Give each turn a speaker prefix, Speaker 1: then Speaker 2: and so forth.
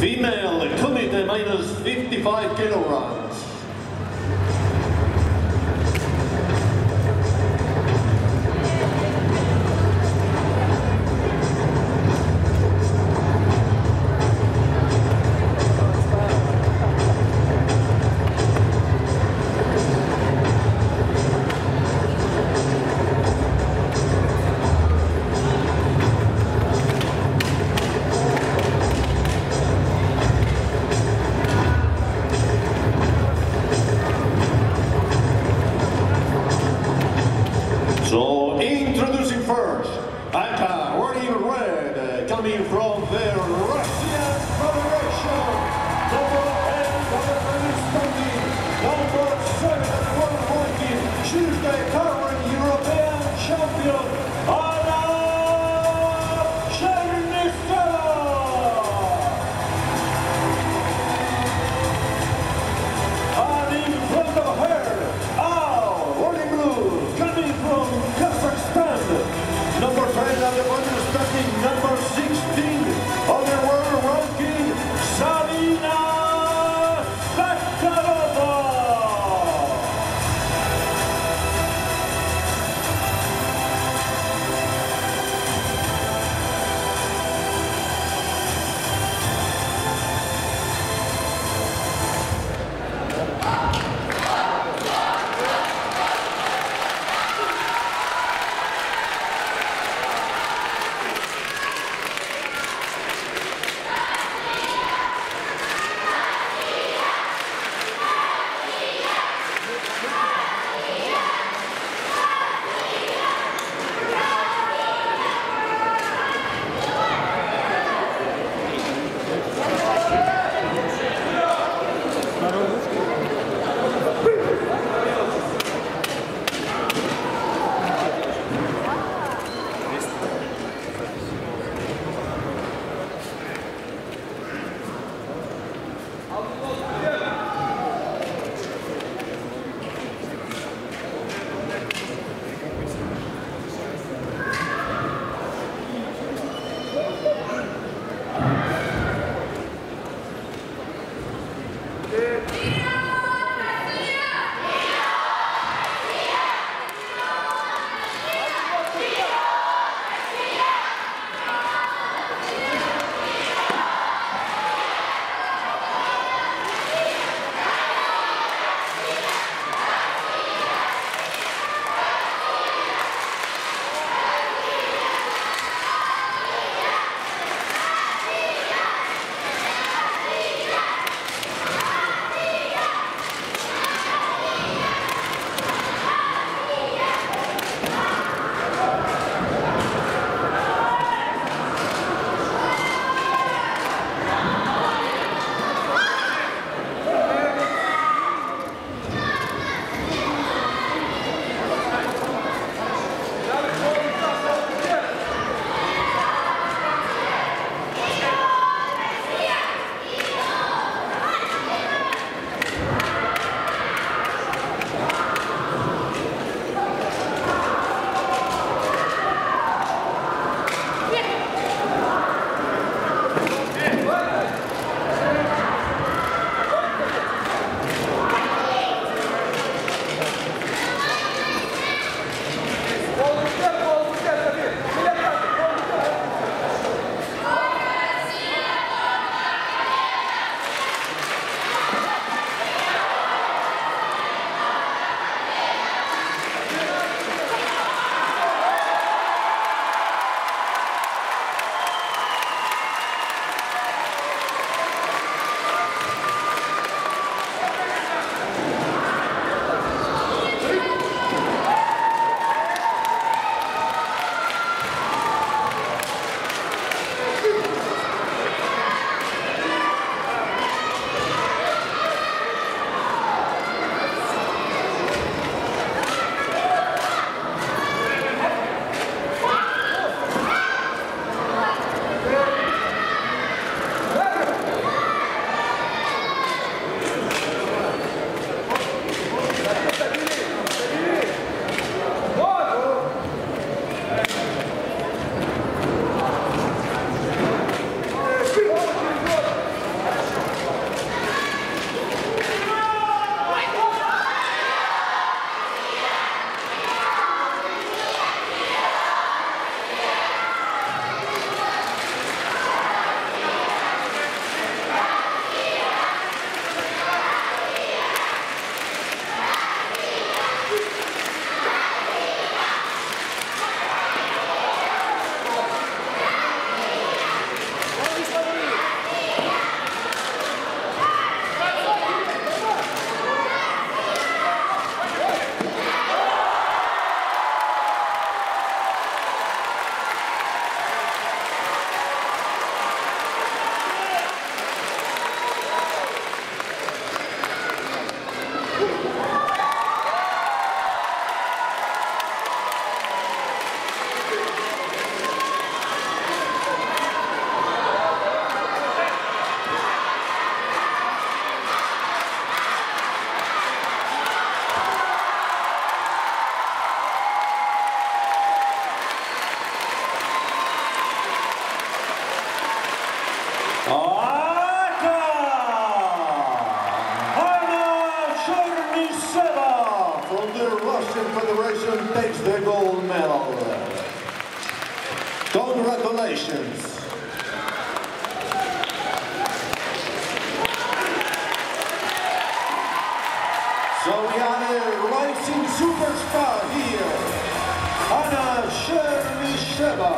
Speaker 1: Female Kumite minus 55 kilograms. from the Russian Federation, number 8, number number 7, 140, Tuesday current European champion, Russian Federation takes the gold medal. Congratulations. So we have a rising superstar here, Anna Chernysheva.